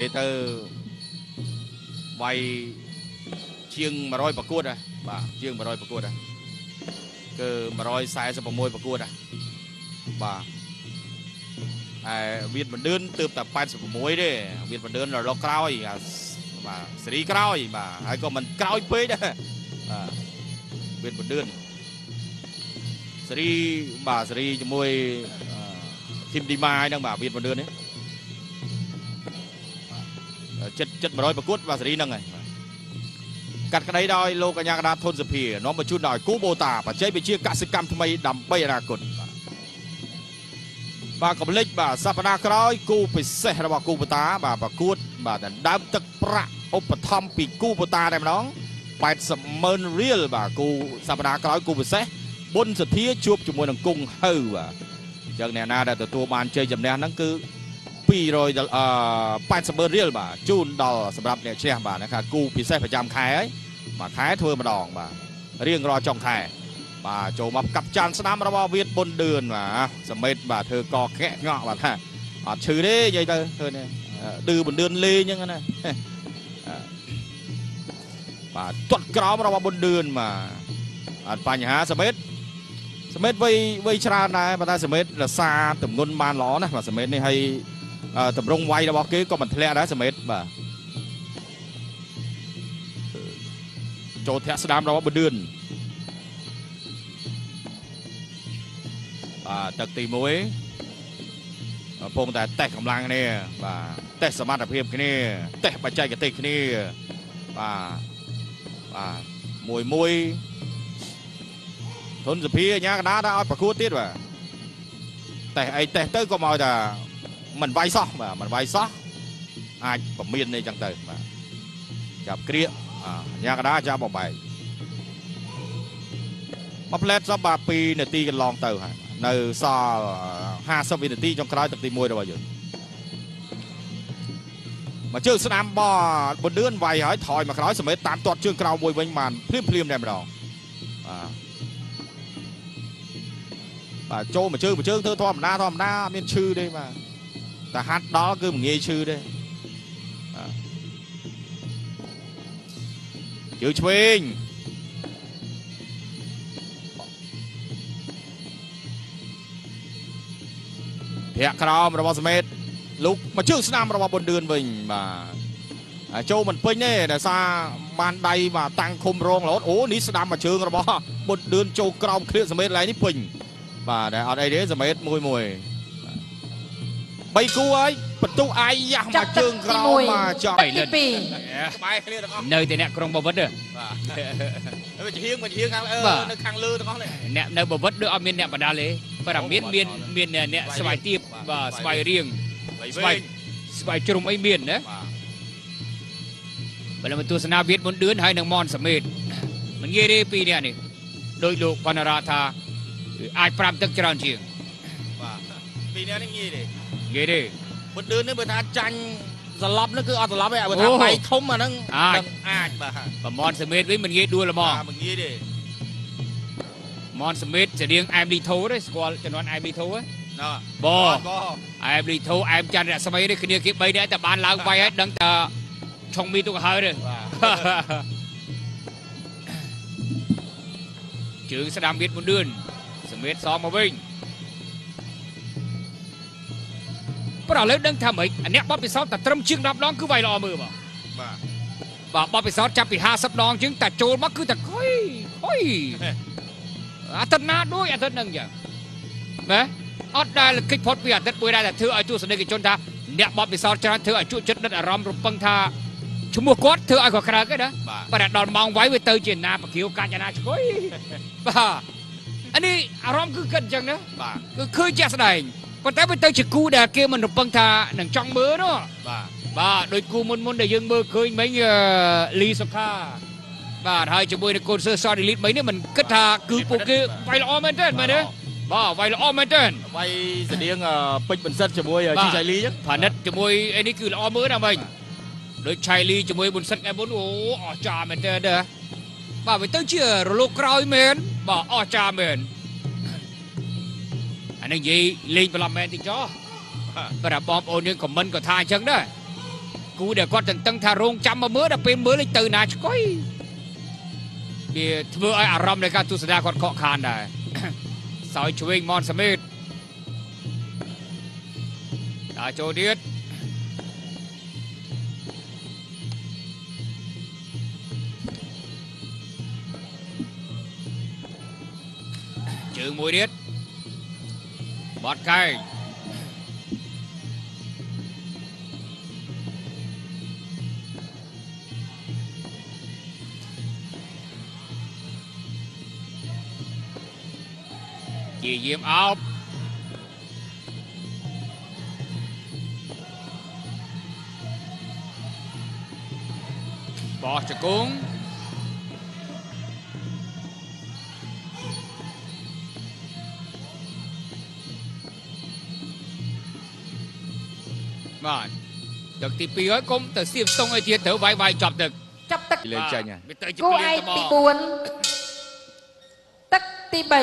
និយាយទៅវាយជាង100ប្រកួតដែរបាទជាង100ប្រកួតដែរគឺ146ប្រកួតដែរបាទហើយវៀតបណ្ឌឿនទើបតែ86ទេវៀតបណ្ឌឿនរលកក្រោយអាបាទសេរីក្រោយបាទហើយក៏មិនក្រោយពេកដែរបាទវៀតបណ្ឌឿនសេរីបាទសេរីជាមួយធីមឌីម៉ាយហ្នឹងបាទវៀតបណ្ឌឿននេះ ចិត្តចិត្ត100ប្រកួតបាទសេរីហ្នឹងហើយកាត់ក្តីដោយលោកកញ្ញាកដាធនសភានាំបញ្ជូនដោយគូបូតាបច្ចេកវិទ្យាកសិកម្មថ្មីដើម្បីអនាគតបាទកំលេចបាទសប្តាហ៍ក្រោយគូពិសេសរបស់គូបូតាបាទប្រកួត បាទដណ្ដើមទឹកប្រាក់ឧបត្ថម្ភពីគូបូតាតែម្ដង80ម៉ឺនរៀលបាទគូសប្តាហ៍ក្រោយគូពិសេសបុណ្យសទ្ធាជួបជាមួយនឹងគង់ហៅបាទអញ្ចឹងអ្នកណាដែលទទួលបានជ័យជំនះហ្នឹងគឺ 200អឺ80ម៉ឺនរៀលបាទជូនដល់សម្រាប់អ្នកឈ្នះបាទนะครับគូពិសេសប្រចាំខែហើយមួយខែធ្វើម្ដងបាទរៀងរាល់ចុងខែបាទចូលមកកាប់ចានស្ដាំរបស់វៀតបុនដឿនបាទសមេតបាទធ្វើកកែកងក់បាទថាអត់ឈឺទេនិយាយទៅធ្វើនេះឌឺបុនដឿនលេងអញ្ចឹងណាបាទទាត់ក្រោមរបស់បុនដឿនបាទអត់បញ្ហាសមេតសមេតវ័យវ័យច្រើនដែរប៉ុន្តែសមេតរសាទំនុនបានល្អណាស់បាទសមេតនេះហើយ តម្រងវាយរបស់គេក៏មិនធ្លាក់ដែរសមេតបាទចូលធាក់ស្ដាមរបស់បឌឿនបាទទឹកទី1កំពុងតែតេស្តកម្លាំងគ្នាបាទតេស្តសមត្ថភាពគ្នាតេស្តបច្ចេកទេសគ្នាបាទបាទមួយមួយធនសភាអាញាកណ្ដាលដល់ឲ្យប្រកួតទៀតបាទតេស្តអីតេស្តទៅក៏មកថា មិនវាយសោះបាទមិនវាយសោះអាចពមៀននេះចឹងទៅបាទចាប់ក្រៀកអាញាកដាចាប់បបែកមកផ្លែតសពបាទ2នាទីកន្លងទៅហើយនៅសល់50វិនាទីចុងក្រោយទឹកទី1របស់យើងមកជើងស្ដាំបបុនដឿនវាយហើយថយមកក្រោយសមេតតាមទាត់ជើងក្រោមមួយវិញបានភ្លាមភ្លាមតែម្ដងបាទបាទចូលមកជើងមកជើងធ្វើធម្មតាធម្មតាអត់មានឈឺទេបាទ តែហាត់ដល់គឺមិនងាយឈឺទេជើងឆ្វេងធាក់ក្រោមរបស់សមេតលោកមកជើងស្ដាំរបស់បុនដឿនវិញបាទចូលមិនពេញទេដោយសារបានដៃបាទតាំងឃុំរងរហូតអូនេះស្ដាំមកជើងរបស់បុនដឿនចូលក្រោមគ្រាកសមេតឡើយនេះពេញបាទតែអត់អីទេសមេតមួយមួយ 3គូហើយបន្ទុអាយយ៉ាស់មកជើងក្រោមមកចប់ទី2បែកគ្នាទាំងអស់នៅតែអ្នកក្រុងបវិតទេបាទវិជ្ជាវិជ្ជាខាងលើនៅខាងលើទាំងអស់នេះអ្នកនៅបវិតដូចអត់មានអ្នកបដាលទេប៉ុន្តែមានមានមានអ្នកស្វាយទៀបបាទស្វាយរៀងស្វាយស្វាយជ្រុំអីមានណាបើមកទស្សនាវៀតមុនដឿនហើយនឹងមនសមេតមិនងាយទេពីរនាក់នេះដោយលោកបណ្ណរាថាអាចប្រាប់ទឹកច្រើនជាងបាទពីរនាក់នេះងាយទេ ងាយទេបុនដឿននេះបើថាចាញ់សឡប់នេះគឺអត់សឡប់ទេបើថាបៃធំអាហ្នឹងអាចអាចបាទប្រមនសមេតវិញមិនងាយដួលហ្មងមិនងាយទេមនសមេតជារៀងអែមលីធូទេស្គាល់ជំនាន់អែមលីធូហ៎ណ៎បងអែមលីធូអែមច័ន្ទរស្មីនេះគ្នាគេ3នាក់តែបានឡើងវាយហើយដឹងតែឆុងមីទុកហើយទេជើងស្ដាំវៀតមុនដឿនសមេតសងមកវិញ ប្រឥឡូវដឹងថាម៉េចអ្នកបបពិសោធន៍តែត្រឹមជាង10ដងគឺវាយល្អមើលបងបាទបាទបបពិសោធន៍ចាប់ពី50ដងជាងតែចូលមកគឺតែខុយខុយអាទិត្យណាដូចអាទិត្យហ្នឹងចឹងណាអត់ដែលគិតផុតពីអាទិត្យមួយដែរតែធ្វើឲ្យទស្សនិកជនថាអ្នកបបពិសោធន៍ច្រើនធ្វើឲ្យជក់ចិត្តដិតអារម្មណ៍រំពឹងថាឈ្មោះគាត់ធ្វើឲ្យគាត់ក្រើកទេណាបាទដល់ម៉ោងវាយវាទៅជាណាបកៀវកាច់ណាឆ្កុយបាទអានេះអារម្មណ៍គឺគិតអញ្ចឹងណាបាទគឺឃើញជាក់ស្ដែង ប៉ុន្តែវាទៅជាគូដែលគេមិនរំពឹងថានឹងចង់មើលនោះបាទបាទដោយគូមុនមុនដែលយើងមើលឃើញមិញលីសុខាបាទហើយជាមួយនឹងកូនសើសតអេលីតមិញនេះមិនគិតថាគឺពួកគេវាយល្អមែនទេមែនទេបាទវាយល្អមែនទេវាយស្តៀងពេជ្របន្សិតជាមួយជីឆៃលីអញ្ចឹងផានិតជាមួយអីនេះគឺល្អមើលណាស់មិញដូចឆៃលីជាមួយប៊ុនសិតថ្ងៃមុនអូអស្ចារ្យមែនទេទេបាទវាទៅជារលកក្រោយមែនបាទអស្ចារ្យមែនអា នេះនិយាយលេងប្រឡំមែនតិចចោះបាទបងប្អូនយើងខមមិនក៏ថាអញ្ចឹងដែរគូដែលគាត់តន្ទឹងថារងចាំមកមើលដល់ពេលមើលលេចទៅណាឆ្កុយវាធ្វើឲ្យអារម្មណ៍នៃការទស្សនាគាត់ខកខានដែរសោយឆ្វេងមនសមេតដល់ចូលទៀតជើងមួយទៀត បាត់កែងជាយាមអោ បបោះជង្គង់បាទទឹកទី2ហើយកុំទៅសៀបស្ទង់ឲ្យទៀតត្រូវវាយវាយចប់ទឹកចាប់ទឹកលេងចាញ់ហ่ะវាទៅជាគូព្រៀឯងកត្បទីក4ទឹកទី3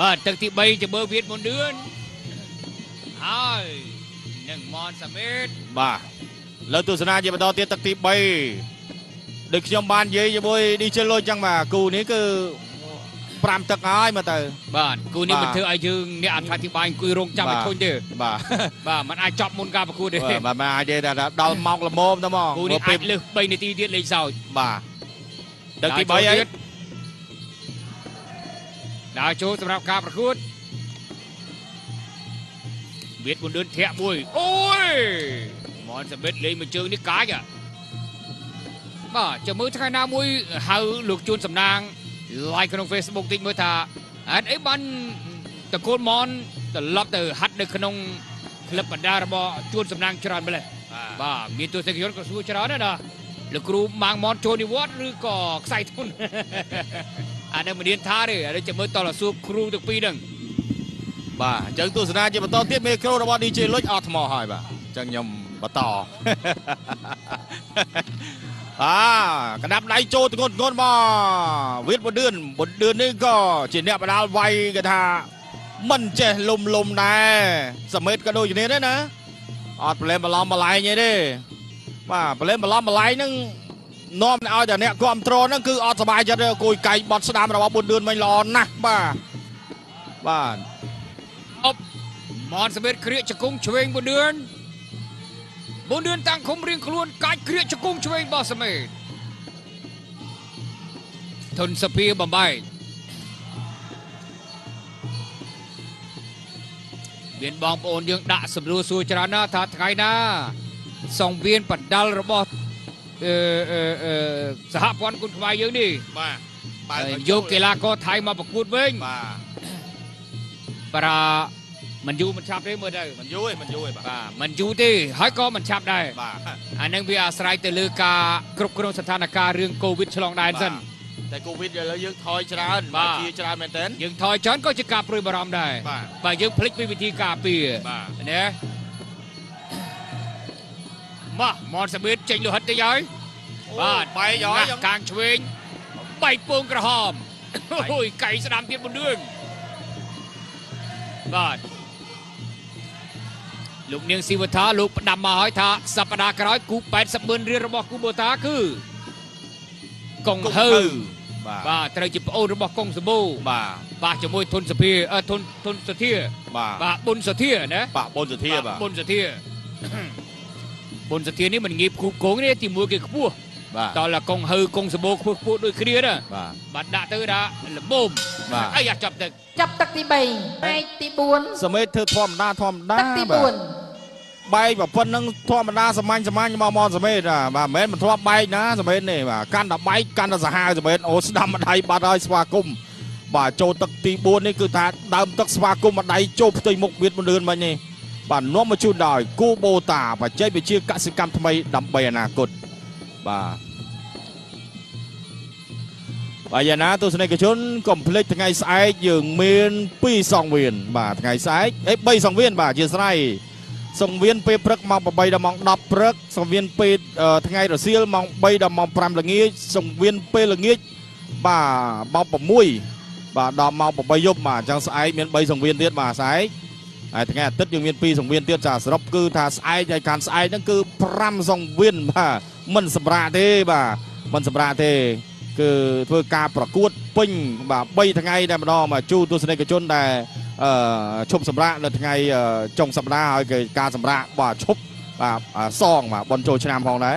បាទទឹកទី3ជាបើវៀតមុនដឿនហើយនឹងមនសាមេតបាទលើទស្សនាជាបន្តទៀតទឹកទី3ដូចខ្ញុំបាននិយាយជាមួយឌីជេលុយចឹងបាទគូនេះគឺ 5ទឹកហើយមើលទៅបាទគូនេះមិនធ្វើឲ្យយើងអ្នកអត្ថាធិប្បាយអង្គុយរងចាំឲ្យធុញទេបាទបាទมันអាចចប់មុនការប្រកួតទេបាទមិនអាចទេដល់ម៉ោងល្មមទៅហ្មងគូនេះអាចលើស3នាទីទៀតលេងសើចបាទដឹកទី3ហើយដើរចូលសម្រាប់ការប្រកួតវៀតមុនដឿនធាក់មួយអូយមនសមិទ្ធលេងមួយជើងនេះកាចបាទចាំមើលថ្ងៃណាមួយហៅលោកជួនសំណាង like ក្នុង Facebook តិចមើលថាហេតុអីបានតកូលមនត្រឡប់ទៅហាត់នៅក្នុងក្លឹបបណ្ដារបស់ជួនសំណាងច្រើនម្លេះបាទមានទស្សនិកជនក៏សួរច្រើនដែរណាលោកគ្រូម៉ាងមនចូលនិវត្តន៍ឬក៏ខ្សែធុនអានេះមិនរៀនថាទេអានេះចាំមើលតលសួរគ្រូទាំងពីរហ្នឹងបាទអញ្ចឹងទស្សនាជាបន្តទៀតមេក្រូរបស់ DJ លុចអត់ថ្មហើយបាទអញ្ចឹងខ្ញុំបន្ត អាកណ្ដាប់ដៃចូលទងន់ទងន់មកវៀតមួយដឿនមួយដឿននេះក៏ជាអ្នកបដាលវាយគេថា មិនចេះលុំលុំដែរសមេតក៏ដូចគ្នាដែរណាអត់ប្រឡែមបន្លំបន្លែងទេទេបាទប្រឡែមបន្លំបន្លែងហ្នឹងនាំឲ្យតែអ្នកគ្រប់ត្រហ្នឹងគឺអត់សប្បាយចិត្តទេគួយកែងបត់ស្ដាមរបស់4ដឿនមិញល្អណាស់បាទបាទអប់មនសមេតគ្រាកជង្គង់ឆ្វេងបួនដឿន បួនដឿនតាំងឃុំរៀងខ្លួនកាច់គ្រាកជង្គង់ឆ្វេងរបស់សមេតធនសភាបំបែកមានបងប្អូនយើងដាក់សំណួរសួរច្រើនណាស់ថាថ្ងៃណា សង្វៀនបដាល់របស់អឺអឺអឺសហព័ន្ធគុនខ្មែរយើងនេះបាទយកកីឡាករថៃមកប្រកួតវិញបាទប្រា មិនយូរមិនឆាប់ទេមើលទៅមិនយូរទេមិនយូរទេបាទបាទមិនយូរទេហើយក៏មិនឆាប់ដែរបាទអានឹងវាអាស្រ័យទៅលើការគ្រប់គ្រងស្ថានភាពរឿងកូវីដឆ្លងដែនសិនតែកូវីដឥឡូវយើងថយច្រើនបាទជាច្រើនមែនទែនយើងថយច្រើនក៏ជាការព្រួយបារម្ភដែរបាទបាទយើងភ្លេចពីវិធីការពារបាទណាមកមនសាប៊ីតចេញលោហិតទៅហើយបាទបាយយ៉យងាស់កាងឆ្វេងបែកពងក្រហមបែកអូយកៃស្ដាំទៀតមុនដឿងបាទ លោកនាងស៊ីវថាលោកផ្ដាំមកហើយថាសប្តាហ៍ក្រោយគូ80ម៉ឺនរៀលរបស់គូបូតាគឺកុងហៅបាទបាទត្រូវជាប្អូនរបស់កុងសបូបាទបាទជាមួយធុនសភាអឺធុនធុនសធាបាទបាទបុនសធាណាបាទបុនសុធាបាទបុនសធាបុនសធានេះមិនងាយគូកងទេទីមួយគេខ្ពស់បាទតើលកុងហៅកុងសបូខ្ពស់ខ្ពស់ដូចគ្នាណាបាទបាទដាក់ទៅដាក់លបូមបាទអីអាចាប់ទឹកចាប់ទឹកទី3ឯកទី4សមេតធ្វើធម្មតាធម្មតាទឹកទីបាទ4 បែកបើប៉ុណ្្នឹងធម្មតាសាមញ្ញសាមញ្ញមកមកសមេតបាទបាទមិនមែនមិនធ្លាប់បែកណាសមេតនេះបាទកាន់តែបែកកាន់តែសាហាវសមេតអូស្ដាំម្ដាយបាត់ហើយស្វាគមន៍បាទចូលទឹកទី4នេះគឺថាដើមទឹកស្វាគមន៍ម្ដាយចូលផ្ទៃមុខវៀតមនឿនមិញនេះបាទនាំមកជូនដោយគូបូតាបច្ចេកវិទ្យាកសិកម្មថ្មីដើម្បីអនាគតបាទបាទយ៉ាងណាទស្សនិកជនកុំភ្លេចថ្ងៃស្អែកយើងមាន2សង្វៀនបាទថ្ងៃស្អែកអេ3សង្វៀនបាទជាស្រ័យ សង្វៀនពេលព្រឹកម៉ោង8ដល់ម៉ោង10ព្រឹកសង្វៀនពេលអឺថ្ងៃរសៀលម៉ោង3ដល់ម៉ោង5ល្ងាចសង្វៀនពេលល្ងាចបាទម៉ោង6បាទដល់ម៉ោង8យប់បាទអញ្ចឹងស្អែកមាន3សង្វៀនទៀតបាទស្អែកហើយថ្ងៃអាទិត្យយើងមាន2សង្វៀនទៀតចាសរុបគឺថាស្អែកហើយកាន់ស្អែកហ្នឹងគឺ5សង្វៀនបាទមិនសម្រាប់ទេបាទមិនសម្រាប់ទេគឺធ្វើការប្រកួតពេញបាទ3ថ្ងៃតែម្ដងមកជួទស្សនិកជនដែលអឺ ឈប់សម្រាកនៅថ្ងៃអឺចុងសប្តាហ៍ហើយគេការសម្រាកបាទឈប់បាទអ่าសងបាទបនចូលឆ្នាំផងដែរ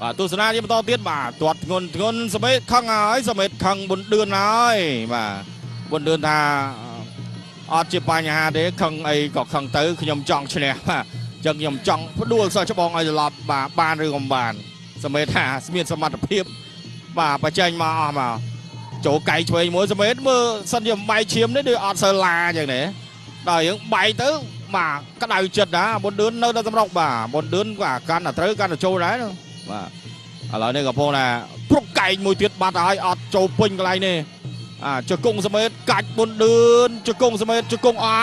បាទទស្សនាជាបន្តទៀតបាទទាត់ធ្ងន់ធ្ងន់សមេតខឹងហើយសមេតខឹងបុនដឿនហើយបាទបុនដឿនថាអត់ជាបញ្ហាទេខឹងអីក៏ខឹងទៅខ្ញុំចង់ឈ្នះបាទអញ្ចឹងខ្ញុំចង់ផ្ដួលសិស្សច្បងឲ្យត្រឡប់បាទបានឬក៏មិនបានសមេតថាមានសមត្ថភាពបាទបញ្ចេញមកអស់មក ចូលកៃឆ្វេងមួយសមេតមើលសិនជាមិនបែកឈាមនេះដូចអត់សូវឡាអញ្ចឹងទេដល់យើងបែកទៅបាទក្តៅចិត្តណាបុនដឿននៅតែសម្រុកបាទបុនដឿនក៏កាន់តែត្រូវកាន់តែចូលដែរនោះបាទឥឡូវនេះកំពុងថាព្រុកកែងមួយទៀតបាត់ហើយអត់ចូលពេញកន្លែងនេះអាជង្គង់សមេតកាច់បុនដឿនជង្គង់សមេតជង្គង់អា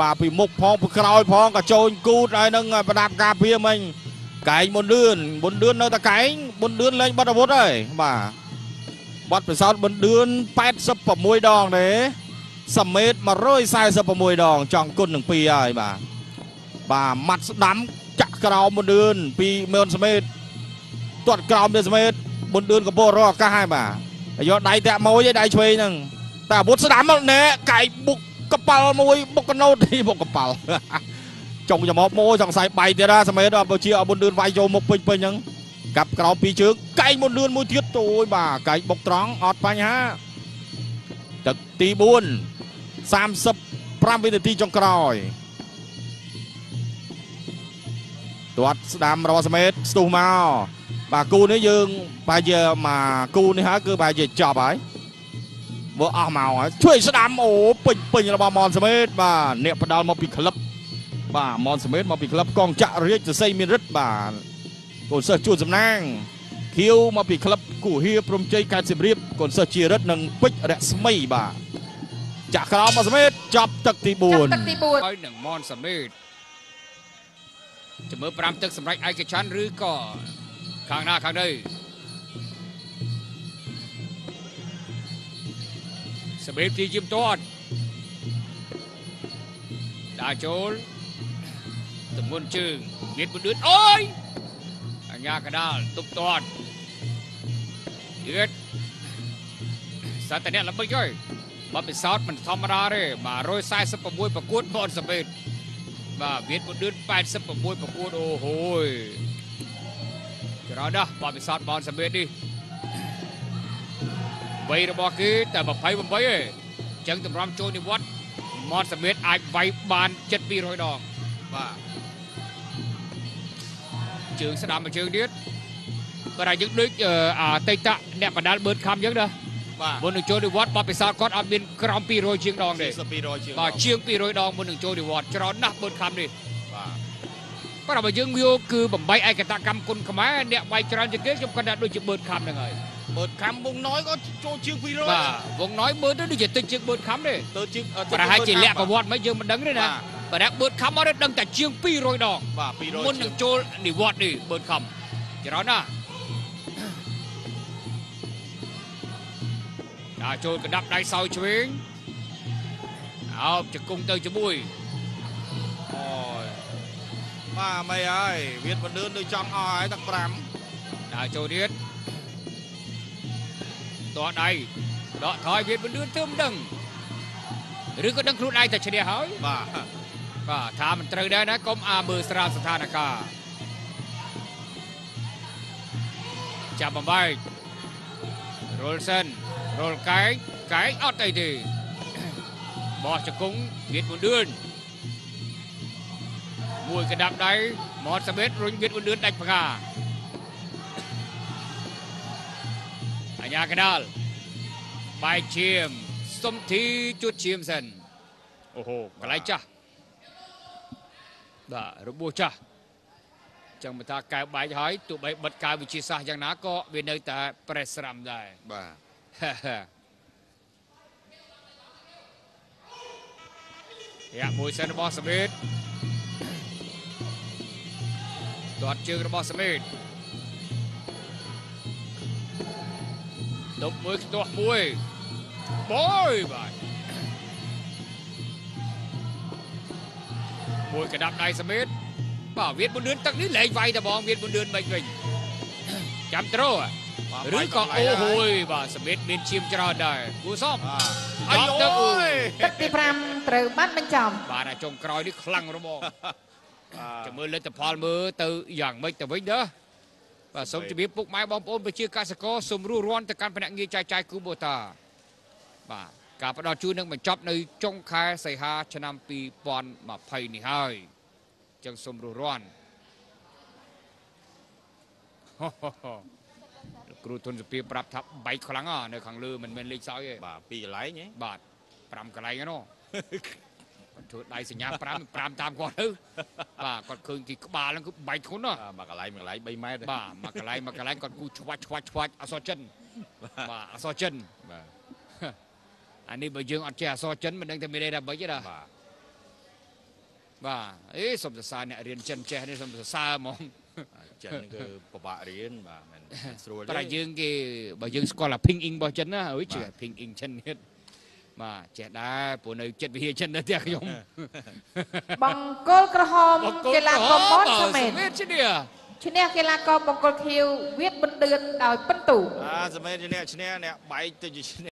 បាទពីមុខផងពីក្រោយផងក៏ចូលគូតហើយនឹងប្រដាប់ការពារមិញកែងមុនលឿនមុនលឿននៅតែកែងមុនលឿនលេងបាត់អាវុធហើយបាទ បាត់ប្រសោតមុនលឿន86ដងទេសមេត146ដង ចង់គុណនឹង2ហើយបាទបាទម៉ាត់ស្ដាំចាក់ក្រោមមុនលឿនពីមើលសមេតទាត់ក្រោមទៅសមេតមុនលឿនកំពុងរកឱកាសហើយបាទហើយយកដៃតាក់ម៉ួយឯដៃឆ្វេងហ្នឹងតែអាវុធស្ដាំមកណែកែងបុកកប៉ាល់មួយបុកកណូតទីបុកកប៉ាល់ចុងចំហមួយសង្ស័យបាយទៀតណាសមេតបើជាអបុនលឿនវាយចូលមុខពេញពេញហ្នឹង កាប់ក្រោមពីរជើងកែងមុនលឿនមួយទៀតទៅអូយបាទកែងបុកត្រង់អត់បញ្ហាទឹកទី4 35វិនាទីចុងក្រោយទាត់ស្ដាំរបស់សមេតស្ទុះមកបាទគូនេះយើងប្រហែលជាមកគូនេះហើយគឺប្រហែលជាចប់ហើយមើលអស់មកហើយជួយស្ដាំអូពេញពេញរបស់មនសមេតបាទអ្នកផ្ដាល់មកពីក្លឹបបាទមនសមេតមកពីក្លឹបកងចាក់រាជសរសៃមានរិទ្ធបាទ កូនសិស្សជួនសំណាងខៀវមកពីក្លឹបគូហៀព្រំជ័យកើតសៀមរាបកូនសិស្សជារិទ្ធនិងពេជ្ររស្មីបាទចាក់ក្រោមមកសមេតចាប់ទឹកទីចាប់ទឹកទីហើយនឹងមនសមេតជំរឿ5ទឹកសម្រាប់ឯកច្ឆ័ន្ទឬក៏ខាងណាខាងនេះសមេតទីជាមទាត់ដាក់ចូលទម្ងន់ជើងមានបណ្ឌឿនអូយអ ញ្ញាកដាលទប់ទាត់ទៀតសត្វតអ្នកល្បិចហើយបបពិសោធន៍មិនធម្មតាទេ146ប្រកួតបនសមេតបាទមានបណ្ឌឿន86ប្រកួតអូហូយច្រើនណាស់បបពិសោធន៍បនសមេតនេះវ័យរបស់គេតែ28ទេអញ្ចឹងតម្រាំចូលនិវត្តន៍មនសមេតអាចវាយបានចិត្ត200ដងបាទ ជើងស្ដាំមួយជើងទៀតបើតែយើងដូចអឺអាតេតៈអ្នកបដាល់បឺតខំយើងណាបាទមុននឹងចូលនិវត្តន៍បបពិសោធន៍គាត់អត់មានក្រោម200ជាងដងទេ200ជាងបាទជាង200ដងមុននឹងចូលនិវត្តន៍ច្រើនណាស់បឺតខំនេះបាទប៉ុន្តែបើយើងយកគឺបំបីឯកតកម្មគុណខ្មែរអ្នកវាយច្រើនជាងគេខ្ញុំគាត់ថាដូចជាបឺតខំហ្នឹងហើយបើខំវងណយក៏ចូលជាង200បាទវងណយបឺតទៅដូចជាតិចជាងបឺតខំទេទៅជាងប្រហែលជាលក្ខប្រវត្តិមិនយើងមិនដឹងទេណាបាទ បើតែបឺតខំអត់ទេដឹងតែជាង200ដងបាទ200មុននឹងចូលនិវត្តន៍នេះបឺតខំច្រើនណាស់ដល់ចូលកណ្ដាប់ដៃសោយឆ្វេងអោបជង្គង់ទៅជាមួយអូយបាទមិនហើយវាបណ្ឌឿនដូចចង់អស់ហើយទឹក5ដល់ចូលទៀតតោះដៃដកថយវាមិនលឿនធ្វើមិនដឹងឬក៏ដឹងខ្លួនឯងតែឈ្នះហើយបាទ បាទថាមិនត្រូវដែរណាកុំអាមើលស្រាលស្ថានភាពចាប់បំបែករលសិនរលកែងកែងអត់អីទេបោះជង្គង់វាមិនលឿនមួយកណ្ដាប់ដៃមាត់សមេតរុញវាមិនលឿនដាច់ផ្កាអញ្ញាកដាលបាយឈាមសុំធីជួតឈាមសិនអូហូកន្លែងចាស់ បាទរបួសចាស់ចឹងមិនថាកែវបែកហើយទោះបីបិទកែវវិជាសាស្ត្រយ៉ាងណាក៏វានៅតែប្រេះស្រាំដែរបាទយ៉ាមួយសិនរបស់សមេតទាត់ជើងរបស់សមេតដប់មួយខ្ទាស់មួយបយបាទ មួយកដាប់ដៃសមេតបាទវៀតមុនឌឿនទឹកនេះលែងវាយតែបងវៀតមុនឌឿនមិនវិញចាំត្រូហ៎បាទឬក៏បាអូយហួយបាទសមេតមានឈាមច្រើនដែរគួសមបាទអាយអូយទឹកទី5ត្រូវបានបញ្ចប់បាទអាចុងក្រោយនេះខ្លាំងរបងបាទចាំមើលលទ្ធផលមើលទៅយ៉ាងម៉េចទៅវិញណាបាទសូមជម្រាបពុកម៉ែបងប្អូនប្រជាកសិករសូមរួសរាន់ទៅកាន់ភ្នាក់ងារចាយចាយគូបូតាបាទ ការផ្ដល់ជូននឹងបញ្ចប់នៅចុងខែសីហាឆ្នាំ2020នេះហើយអញ្ចឹងសូមរួសរាន់លោកគ្រូទុនសុភាប្រាប់ថាបែកខ្លាំងហ៎នៅខាងលើមិនមែនលេខសើចទេបាទពីកន្លែងហ៎បាទ5កន្លែងហ្នឹងគាត់ធ្វើដៃសញ្ញា5 5តាមគាត់ទៅបាទគាត់ឃើញទីក្បាលហ្នឹងគឺបែកធ្ងន់ណាស់បាទមួយកន្លែងមួយកន្លែង3ម៉ែត្របាទមួយកន្លែងមួយកន្លែងគាត់គូឆ្វាច់ឆ្វាច់ឆ្វាច់អសរចិនបាទអសរចិនបាទ អានេះបើយើងអត់ចេះអសរចិនមិនដឹងតែមានន័យថាម៉េចទេណាបាទបាទអេសុំសរសើរអ្នករៀនចិនចេះនេះសុំសរសើរហ្មងចិនហ្នឹងគឺពិបាករៀនបាទមិនមិនស្រួលទេតែយើងគេបើយើងស្គាល់អា ping ing របស់ចិនណាអើយជឿបាទ ping ing ចិនទៀតបាទចេះដែរព្រោះនៅចិត្តវិហារចិននៅផ្ទះខ្ញុំបង្គោលក្រហមកីឡាករមនសមេតមេតឈ្នះឈ្នះកីឡាករបង្គោលខៀវវៀតបណ្ឌឿនដោយពិន្ទុអាសមេតជាអ្នកឈ្នះអ្នកបែកទៅជាឈ្នះ